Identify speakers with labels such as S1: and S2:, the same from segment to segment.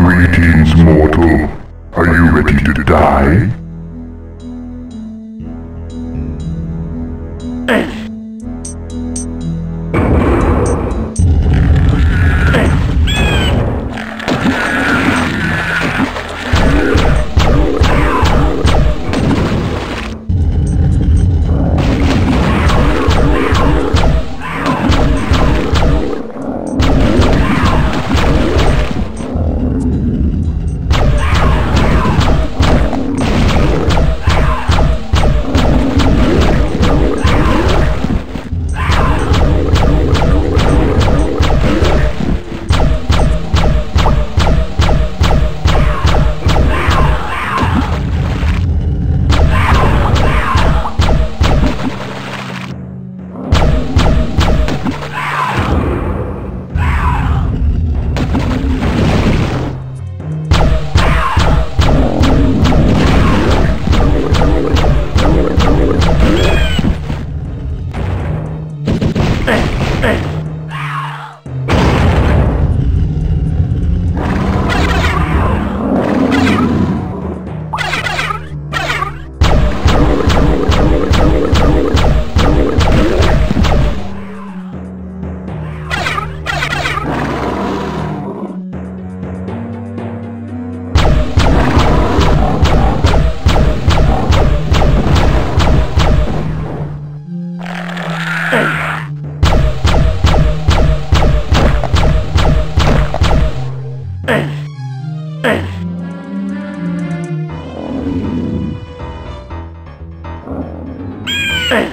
S1: Greetings, mortal. Are you ready to die?
S2: Hey. Ugh.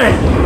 S2: Hey!